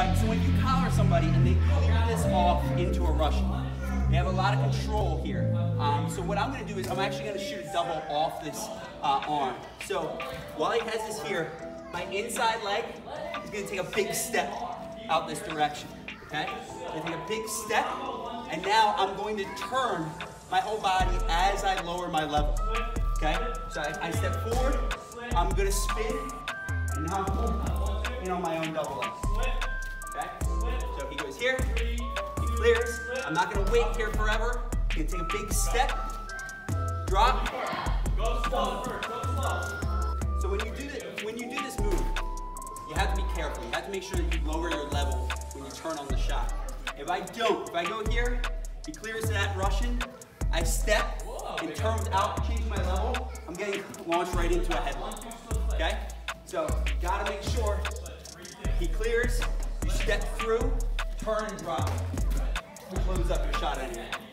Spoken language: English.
so when you collar somebody and they clear this off into a Russian, they have a lot of control here. Um, so what I'm gonna do is I'm actually gonna shoot a double off this uh, arm. So while he has this here, my inside leg is gonna take a big step out this direction, okay? I take a big step, and now I'm going to turn my whole body as I lower my level, okay? So I, I step forward, I'm gonna spin, and now I'm on my own double leg, here, he clears, I'm not gonna wait here forever, he's gonna take a big step, drop, so when you do this, when you do this move, you have to be careful. You have to make sure that you lower your level when you turn on the shot. If I don't, if I go here, he clears that Russian, I step and turn without changing my level, I'm getting launched right into a headlock. Okay? So gotta make sure he clears, you step through, turn and drop. Close up your shot anyway.